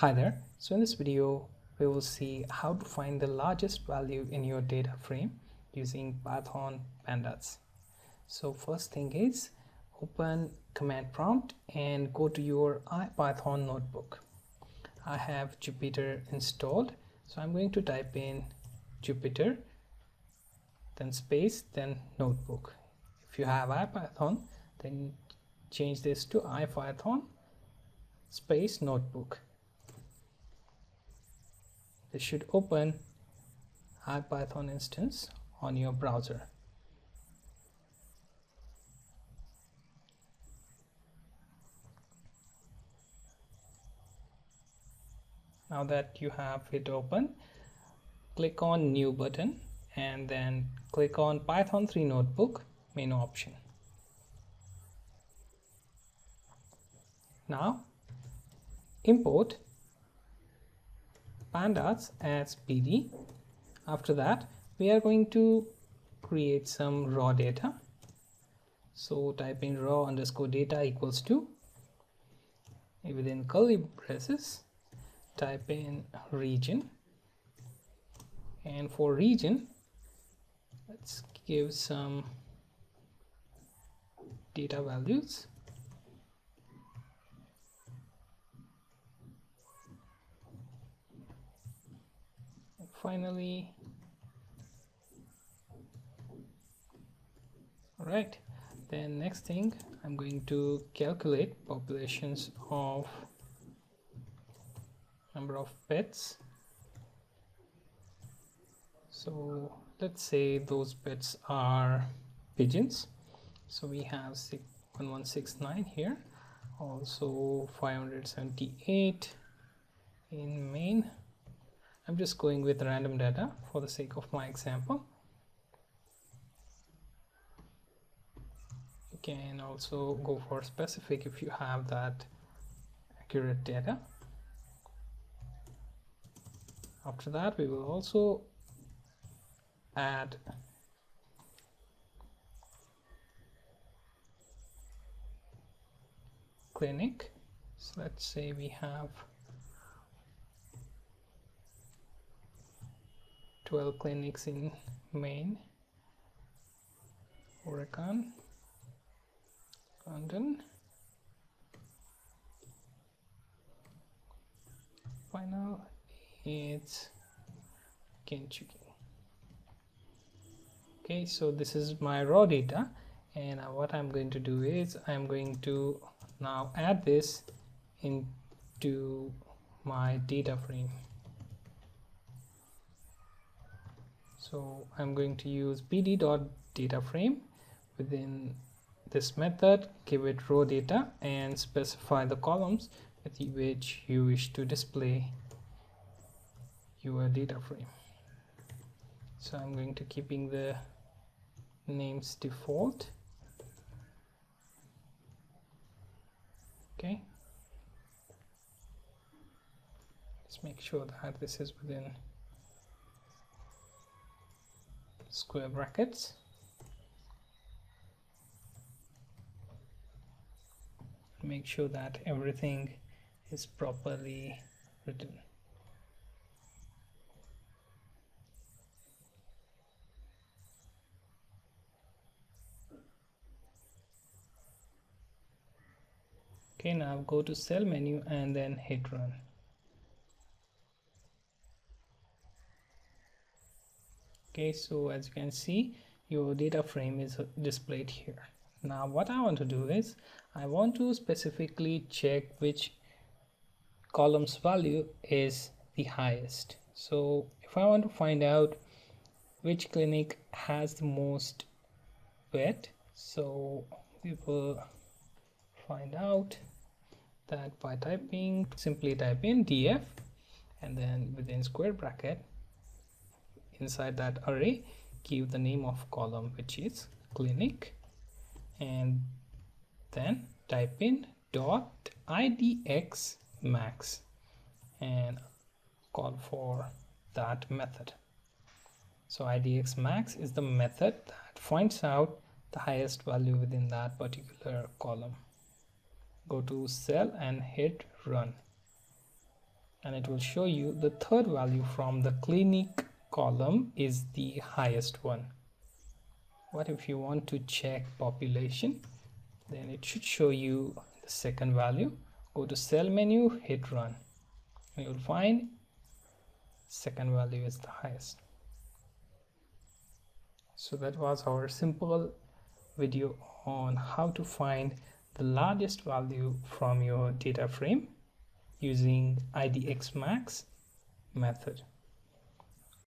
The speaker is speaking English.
Hi there. So in this video, we will see how to find the largest value in your data frame using Python pandas. So first thing is open command prompt and go to your IPython notebook. I have Jupyter installed. So I'm going to type in Jupyter, then space, then notebook. If you have IPython, then change this to IPython space notebook this should open IPython instance on your browser. Now that you have it open, click on new button and then click on Python 3 notebook main option. Now import pandas as pd after that we are going to create some raw data. So type in raw underscore data equals to within curly braces type in region. And for region let's give some data values finally. All right. Then next thing I'm going to calculate populations of number of pets. So let's say those pets are pigeons. So we have 1169 here. Also 578 in Maine I'm just going with random data for the sake of my example. You can also go for specific if you have that accurate data. After that, we will also add clinic. So let's say we have 12 clinics in Maine, Oregon, London. Final it's Kentucky. Okay, so this is my raw data and uh, what I'm going to do is I'm going to now add this into my data frame. So I'm going to use pd dot within this method give it raw data and specify the columns with which you wish to display your data frame. So I'm going to keeping the names default. Okay. Let's make sure that this is within square brackets. Make sure that everything is properly written. Okay now go to cell menu and then hit run okay so as you can see your data frame is displayed here. Now what I want to do is I want to specifically check which columns value is the highest. So if I want to find out which clinic has the most pet so we will find out that by typing simply type in df and then within square bracket inside that array give the name of column which is clinic and then type in dot idx max and call for that method. So idx max is the method that finds out the highest value within that particular column. Go to cell and hit run. And it will show you the third value from the clinic column is the highest one. What if you want to check population? Then it should show you the second value. Go to cell menu hit run. You'll find second value is the highest. So that was our simple video on how to find the largest value from your data frame using IDX max method